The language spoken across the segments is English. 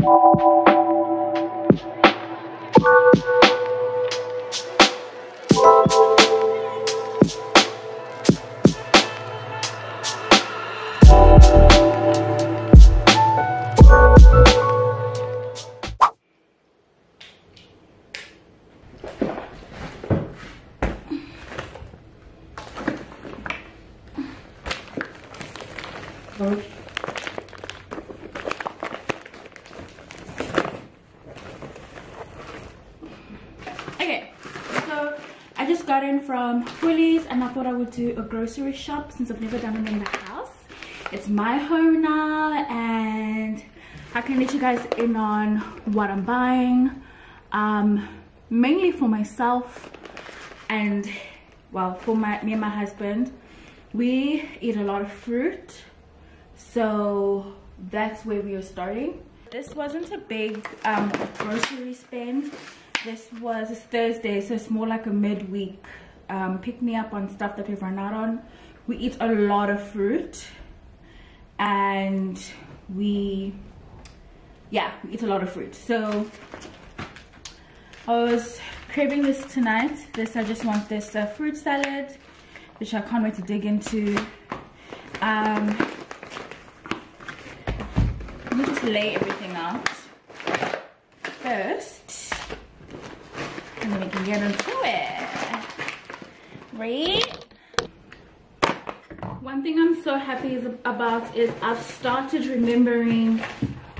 Okay, I thought I would do a grocery shop since I've never done it in the house. It's my home now and I can let you guys in on what I'm buying. Um, mainly for myself and well for my me and my husband. We eat a lot of fruit so that's where we are starting. This wasn't a big um, grocery spend this was thursday so it's more like a midweek um, pick me up on stuff that we've run out on. We eat a lot of fruit and we yeah we eat a lot of fruit. So i was craving this tonight. This i just want this uh, fruit salad which i can't wait to dig into. Um let me just lay everything out first and then we can get into it. One thing I'm so happy about is I've started remembering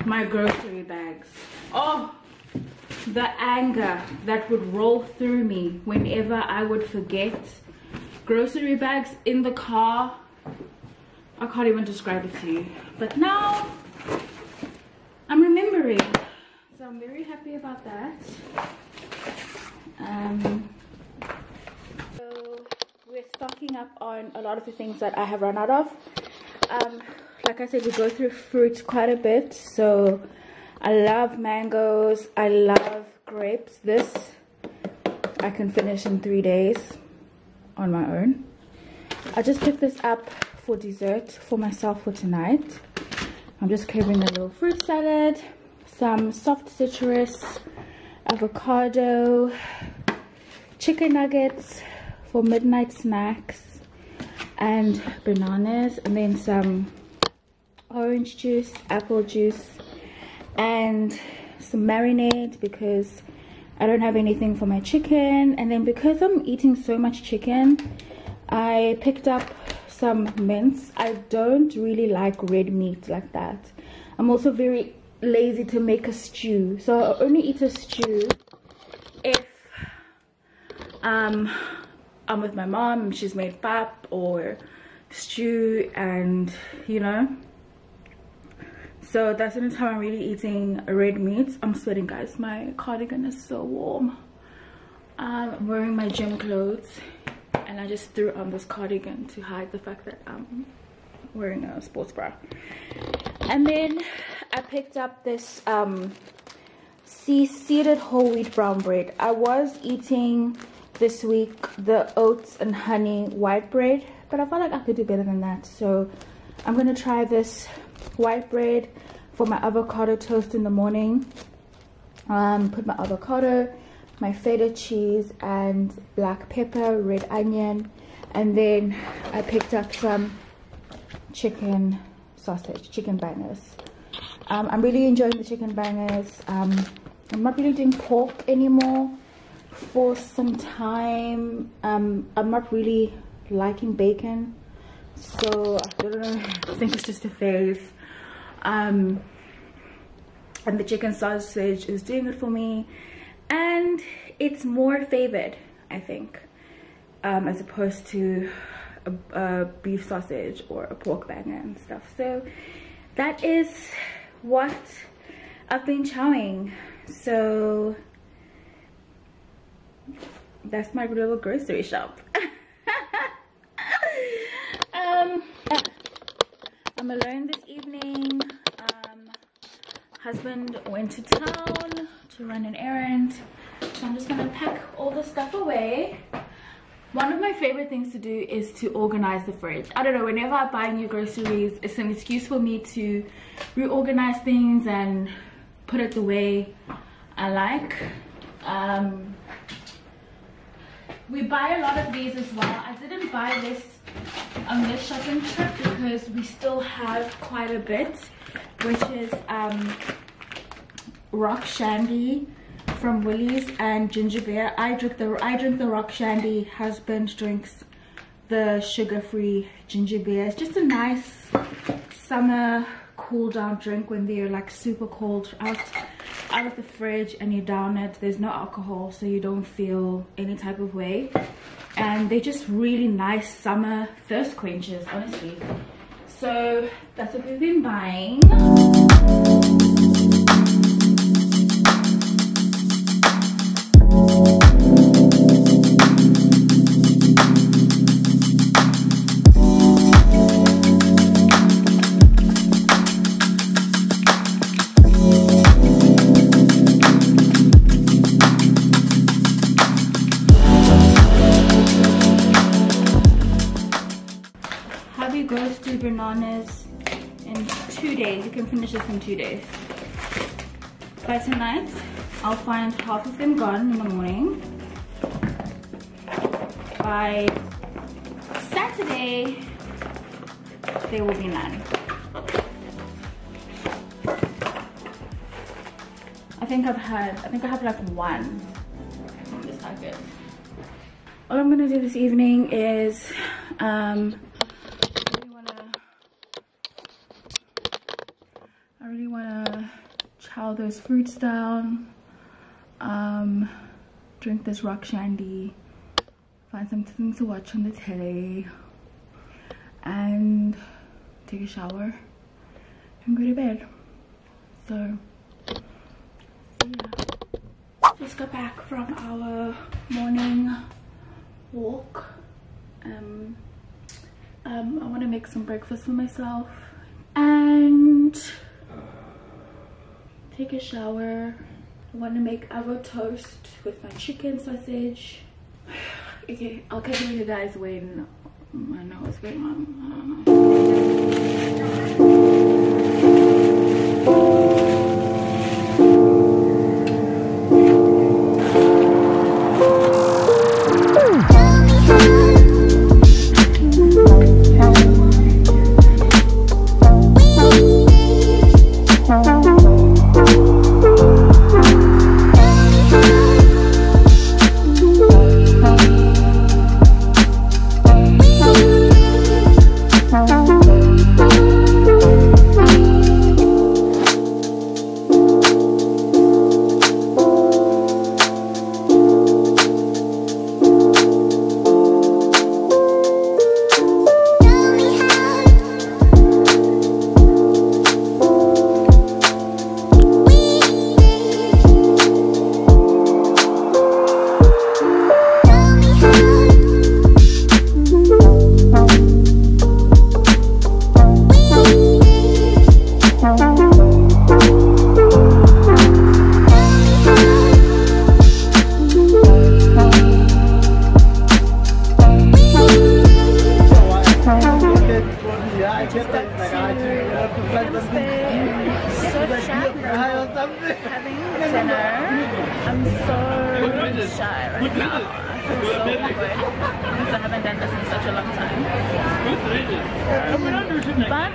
my grocery bags. Oh, the anger that would roll through me whenever I would forget grocery bags in the car. I can't even describe it to you. But now, I'm remembering. So I'm very happy about that. Um, stocking up on a lot of the things that I have run out of. Um, like I said, we go through fruits quite a bit. So I love mangoes. I love grapes. This I can finish in three days on my own. I just picked this up for dessert for myself for tonight. I'm just craving a little fruit salad, some soft citrus, avocado, chicken nuggets for midnight snacks, and bananas, and then some orange juice, apple juice, and some marinade because I don't have anything for my chicken. And then because I'm eating so much chicken, I picked up some mince. I don't really like red meat like that. I'm also very lazy to make a stew so i only eat a stew if um i'm with my mom she's made pap or stew and you know. So that's the only time i'm really eating red meat i'm sweating guys. My cardigan is so warm. I'm wearing my gym clothes and i just threw on this cardigan to hide the fact that i'm wearing a sports bra. And then I picked up this um, seeded whole wheat brown bread. I was eating this week the oats and honey white bread, but I felt like I could do better than that. So I'm to try this white bread for my avocado toast in the morning. Um, put my avocado, my feta cheese, and black pepper, red onion. And then I picked up some chicken sausage, chicken bangers. Um, I'm really enjoying the chicken bangers. Um, I'm not really doing pork anymore for some time. Um, I'm not really liking bacon. So I don't know, I think it's just a phase. Um, and the chicken sausage is doing it for me. And it's more favored, I think, um, as opposed to a, a beef sausage or a pork banger and stuff. So that is what I've been chowing. So that's my little grocery shop. um, I'm alone this evening. Um, husband went to town to run an errand. So I'm just gonna pack all the stuff away. One of my favorite things to do is to organize the fridge. I don't know, whenever I buy new groceries, it's an excuse for me to reorganize things and put it the way I like. Um, we buy a lot of these as well. I didn't buy this on this shopping trip because we still have quite a bit, which is um, rock shandy from Woolies and ginger beer. I drink the I drink the rock shandy. Husband drinks the sugar-free ginger beer. It's just a nice summer cool down drink when they're like super cold out out of the fridge and you down it there's no alcohol so you don't feel any type of way. And they're just really nice summer thirst quenchers honestly. So that's what we've been buying days. By tonight, I'll find half of them gone in the morning. By Saturday, there will be none. I think I've had, I think I have like one from this packet. All I'm gonna do this evening is um, those fruits down, um, drink this rock shandy, find something to watch on the telly, and take a shower and go to bed. So, yeah. Just got back from our morning walk. Um, um, I want to make some breakfast for myself and take a shower. I want to make avocado toast with my chicken sausage. okay, I'll catch you guys when I know what's going on. I'm so shy right now. I so awkward I haven't done this in such a long time. But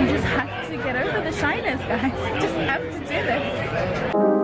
you just have to get over the shyness, guys. You just have to do this.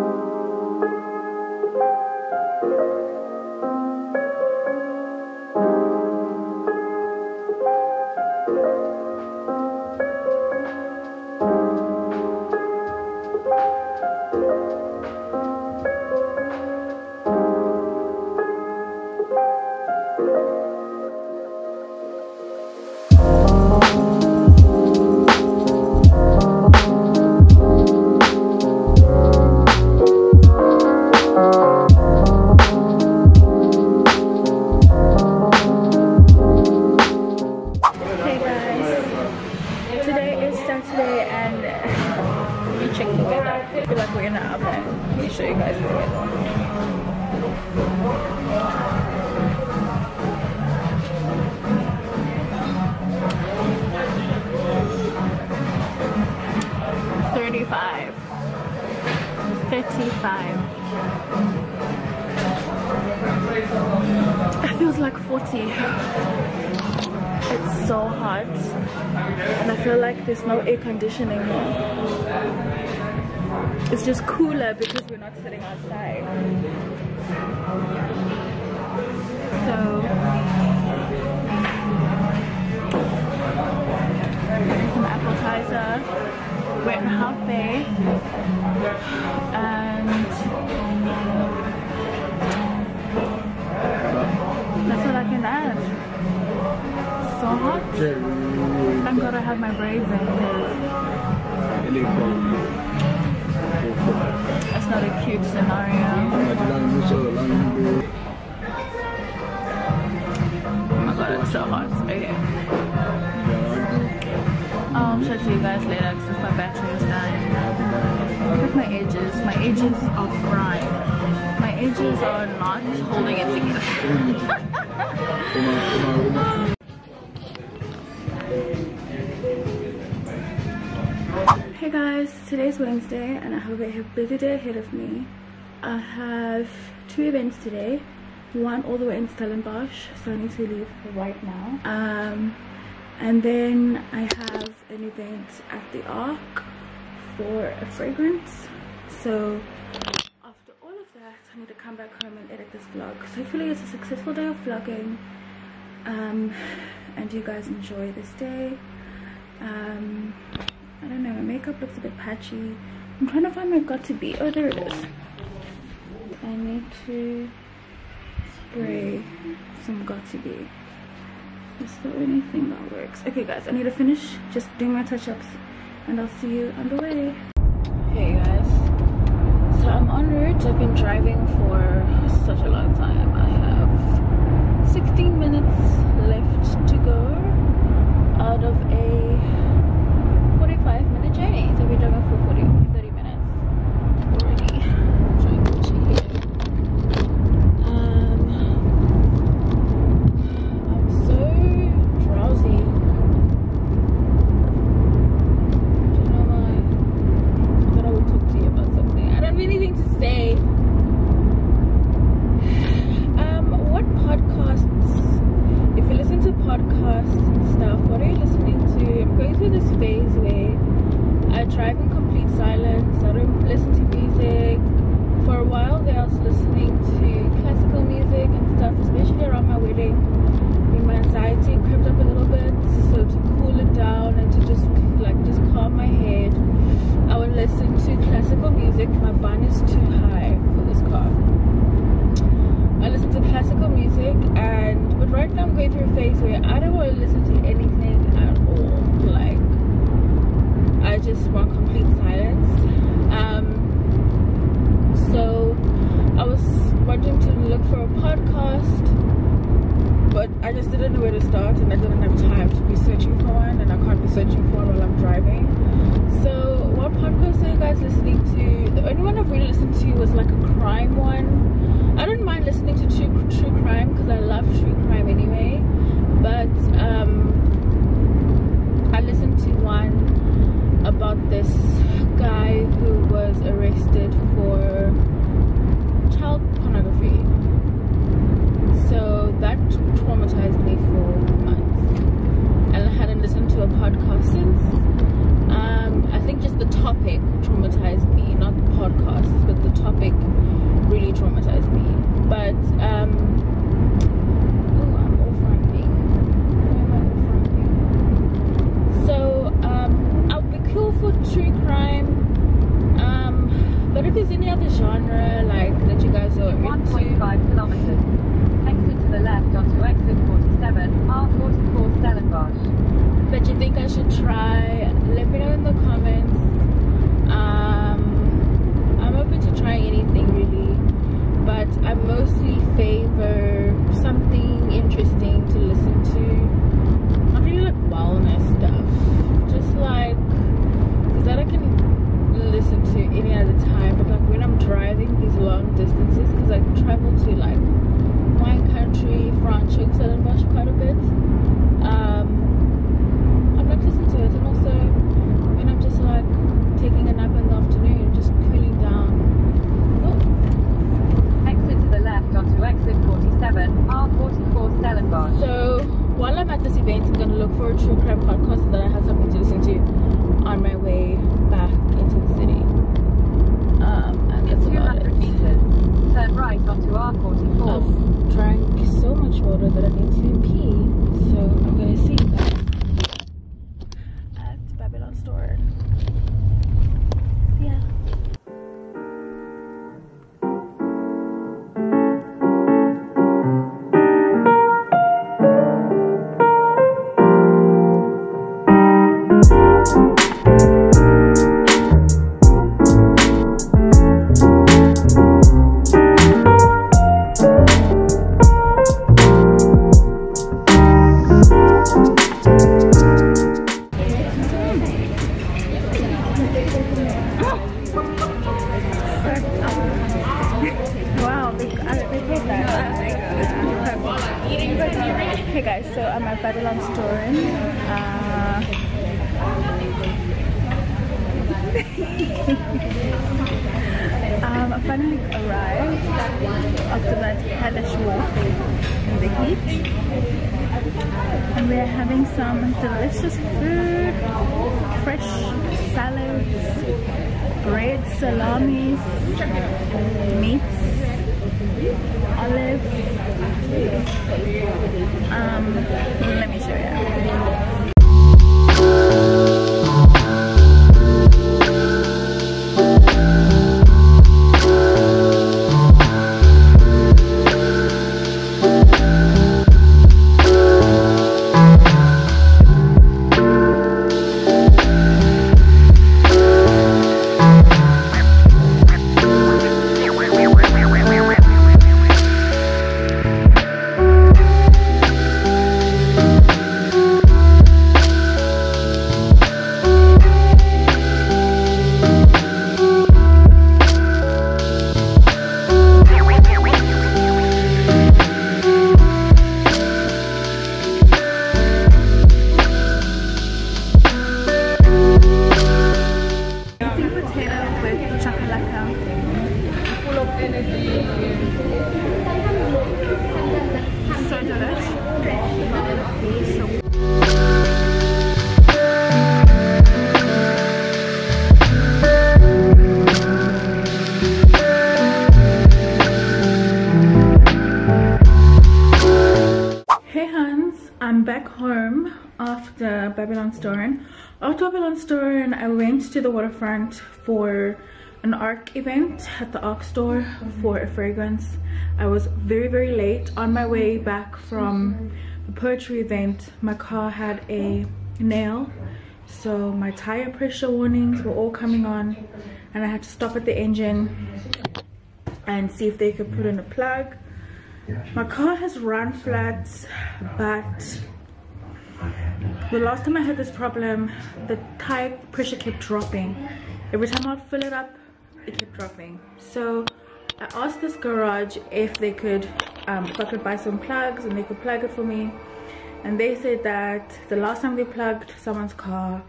35. It feels like 40 it's so hot. And I feel like there's no air conditioning it's just cooler because we're not sitting outside. So. Some appetizer. We're in Hout Bay and um, that's all I can add so hot. Thank God I have my braids in That's not a cute scenario. Oh my god, it's so hot. Okay. I'll show it to you guys later At my edges. My edges are fried. My edges are not holding it together. Hey guys, today's Wednesday and I have a busy day ahead of me. I have two events today. One all the way in Stellenbosch, so I need to leave right now. Um, and then I have an event at the ARC for a fragrance. So after all of that, I need to come back home and edit this vlog. So hopefully it's a successful day of vlogging. Um, and you guys enjoy this day. Um, I don't know, my makeup looks a bit patchy. I'm trying to find my got to be Oh, there it is. I need to spray some Got2b. It's the only thing that works. Okay, guys, I need to finish just doing my touch-ups, and I'll see you on the way. Hey, guys. So I'm en route. I've been driving for such a long time. I have 16 minutes left to go out of a 45 minute journey. So we're driving for 40, 30 minutes already. Trying to here. Um, I'm so drowsy. Do you know why? I thought I would talk to you about something. I don't have anything to say. Um, what podcasts, if you listen to podcasts and stuff, what are you listening to? I'm going through this phase where I drive in complete silence. I don't listen to music. For a while there, I was listening to classical music and stuff, especially around my wedding. When my anxiety crept up a little bit, so to cool it down and to just like just calm my head, I would listen to classical music. My bun is too high for this car. I listen to classical music, and but right now I'm going through a phase where I don't want to listen to anything at all. Like I just want complete silence. Um, so I was wanting to look for a podcast, but I just didn't know where to start, and I didn't have time to be searching for one, and I can't be searching for one while I'm driving. So, what podcast are you guys listening to? The only one I've really listened to was like a crime one. I don't mind listening to true, true crime because I love true crime anyway, but um, I listened to one about this guy who was arrested for child pornography. So that traumatized me for months. And I hadn't listened to a podcast since. Um, I think just the topic traumatized me, not the podcast, but the topic really traumatized me. But um, for true crime. Um, but if there's any other genre like that you guys are 1.5 kilometers. Exit to the left onto exit 47, R44 Stellenbosch. That you think I should try, let me know Arrived after that hellish walk in the heat. And we're having some delicious food fresh salads bread salamis meats olives. Um, let me show you after Babylonstoren. After Babylonstoren, I went to the waterfront for an ARC event at the ARC store for a fragrance. I was very very late on my way back from the poetry event. My car had a nail so my tire pressure warnings were all coming on and I had to stop at the Engen and see if they could put in a plug my car has run flat but the last time i had this problem the tire pressure kept dropping every time i'd fill it up it kept dropping so i asked this garage if they could um, if i could buy some plugs and they could plug it for me and they said that the last time they plugged someone's car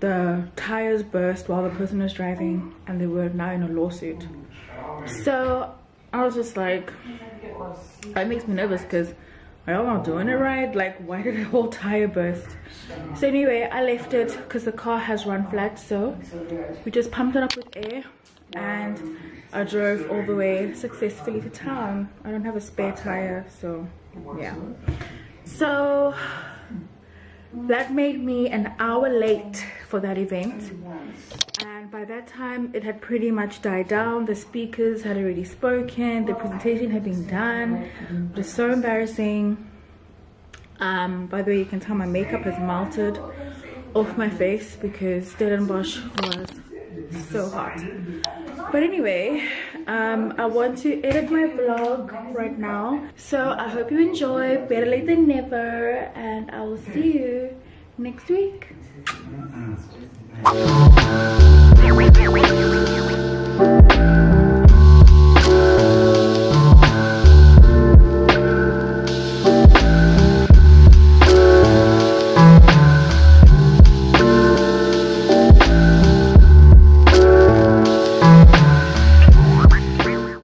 the tires burst while the person was driving and they were now in a lawsuit so i was just like that makes me nervous because I am not doing it right. Like, why did the whole tire burst? So anyway, I left it because the car has run flat. So we just pumped it up with air and I drove all the way successfully to town. I don't have a spare tire, so yeah. So that made me an hour late for that event and by that time it had pretty much died down the speakers had already spoken the presentation had been done it was so embarrassing um by the way you can tell my makeup has melted off my face because Stellenbosch was so hot but anyway um i want to edit my vlog right now. So i hope you enjoy better late than never and i will see you next week